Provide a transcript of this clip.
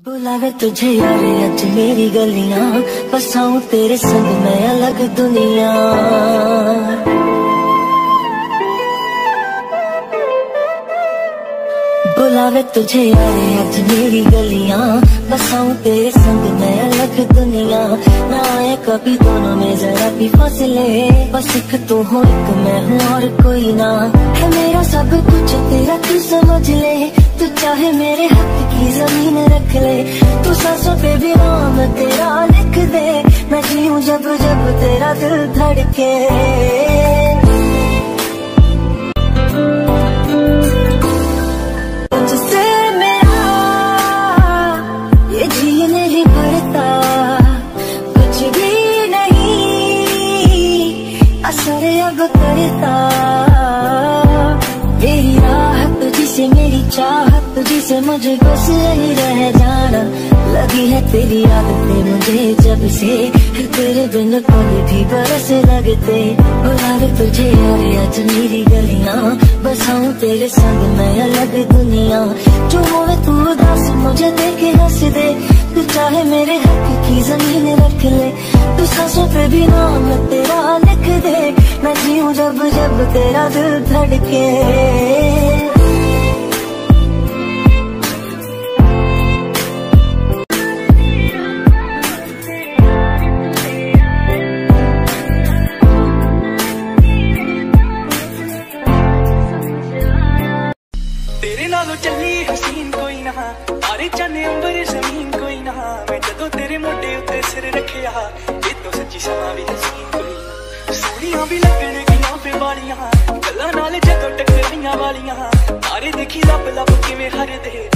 बुलावे तुझे यार, अज मेरी गलियाँ बसाऊं तेरे संग मैं अलग दुनिया। बुलावे तुझे यार, अज मेरी गलियाँ बसाऊं तेरे संग मैं अलग दुनिया। ना आए कभी दोनों में जरा भी फसले, बस एक तू हो एक, मैं हूँ और कोई ना। है मेरा सब कुछ, तेरा तू समझ ले। तू चाहे मेरे हाथ की ज़मीन रख ले। तू सांसों पे भी नाम तेरा लिख दे। मैं जीऊं जब जब तेरा दिल धड़के। असर अब करता। जिसे मेरी चाहत जिसे मुझे बस यही रह जाना। लगी है तेरी आदतें मुझे जब से। तेरे बिन पल भी बरस लगते। बुलावे तुझे और आज मेरी गलियाँ। बसाऊं तेरे संग मैं अलग दुनिया। जो होवे तू उदास मुझे देखे हंस दे। तू चाहे मेरे हक की ज़मीन रख ले। तू सांसों पे भी नाम तेरा लिख दे। मैं जीऊं जब जब तेरा दिल धड़के। ਨਾਲੋਂ ਚੱਲੀ ਹਸੀਨ ਕੋਈ ਨਾ ਆਰੇ ਚੰਨੇ ਅੰਬਰ ਜ਼ਮੀਨ ਕੋਈ ਨਾ ਮੈਂ ਜਦੋਂ ਤੇਰੇ ਮੋਢੇ ਉੱਤੇ ਸਿਰ ਰੱਖਿਆ ਇਹ ਤੋਂ ਸੱਚੀ ਸਮਾਂ ਵੀ ਹਸੀਨ ਕੋਈ ਨਾ ਸੋਹਣੀਆਂ ਵੀ ਲੱਗਣਗੀਆਂ ਫੇ ਵਾਲੀਆਂ ਗੱਲਾਂ ਨਾਲ ਜਦੋਂ ਟੱਕਰੀਆਂ ਵਾਲੀਆਂ ਤਾਰੇ ਦੇਖੀ ਲੱਭ ਲੱਭ ਕਿਵੇਂ ਹਰਦੇ